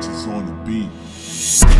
Sanchez on the beat.